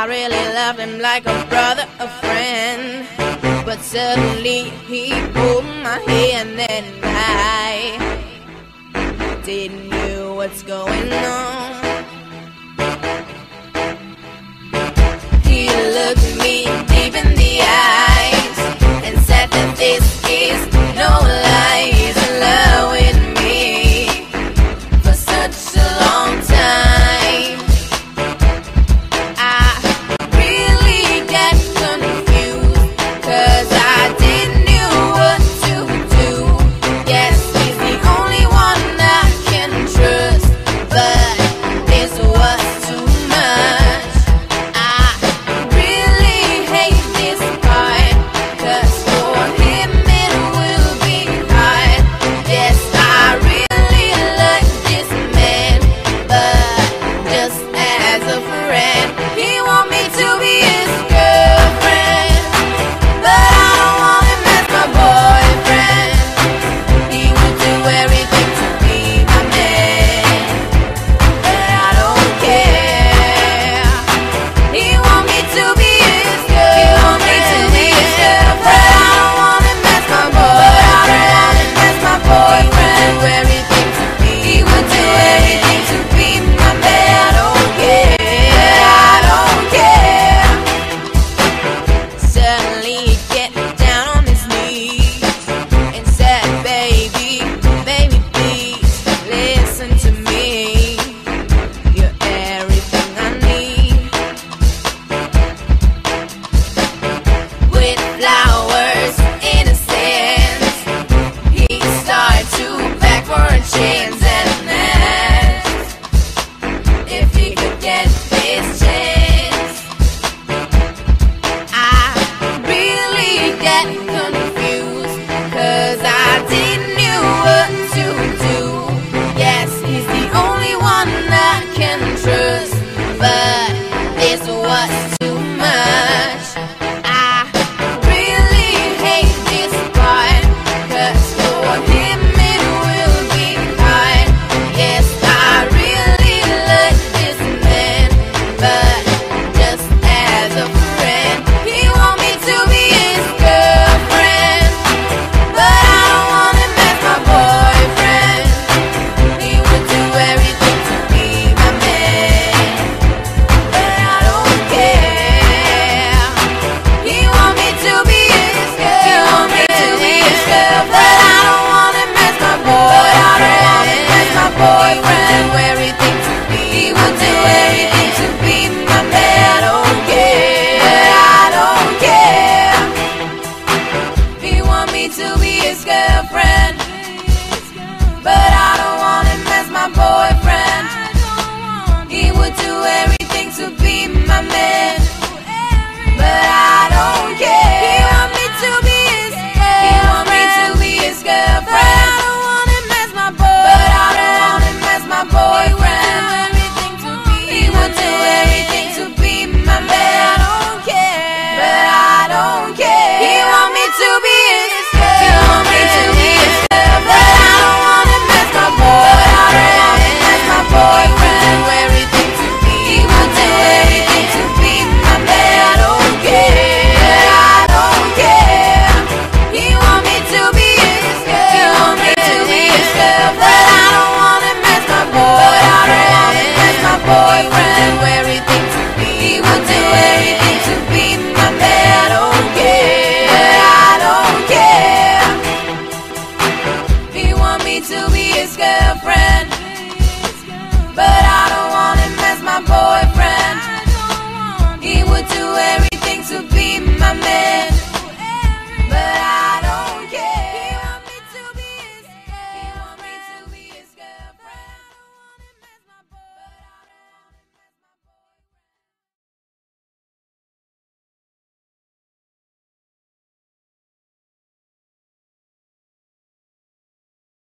I really loved him like a brother, a friend. But suddenly he pulled my hair and then I didn't know what's going on. He looked me deep in the eyes and said that this is no lie. He's love me for such a long time.